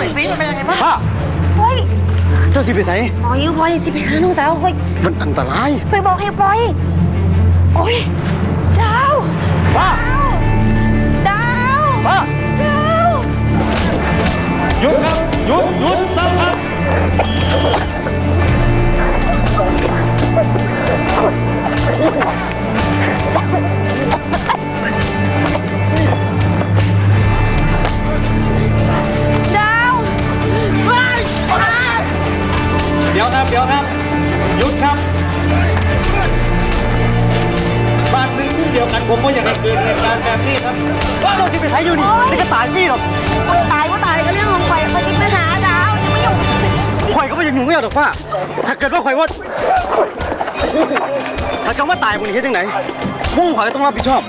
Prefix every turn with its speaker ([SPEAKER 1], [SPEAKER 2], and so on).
[SPEAKER 1] ไอ้ฟินเป็นยังไงบ้าง
[SPEAKER 2] ป้า
[SPEAKER 3] เฮ้ย
[SPEAKER 2] เจ้าสิไปใส่
[SPEAKER 3] ปล่อยคอยสิไปหาน้องสาวคอย
[SPEAKER 2] มันอันตราย
[SPEAKER 3] คอยบอกให้ปล่อยโอ้ยดาว
[SPEAKER 2] ป้า
[SPEAKER 3] ดาว
[SPEAKER 2] ป้า
[SPEAKER 3] ดาว
[SPEAKER 4] หยุดครับ ดี๋ยวครับ เดี๋ยวครับ หยุดครับ บ้านหนึ่งเรื่องเดียวกันผมก็อยากให้เกิดเหตุการณ์แบบนี้ครับ
[SPEAKER 2] เจ้าสิไปใส่อยู่นี่นี่ก็ตายฟรีหรอก
[SPEAKER 3] คนตายก็ตายก็เรื่องของใครคอยกินไปหาดาวอย่ามายุ่ง
[SPEAKER 2] ข่อยก็ไม่ยังหนุ่มไม่เอาดอกป้าถ้าเกิดว่าข่อยว่าถ้าเจ้ามาตายบนนี้เฮ็ดจังไหนมุ่งข่อยก็ต้องรับผิดชอบ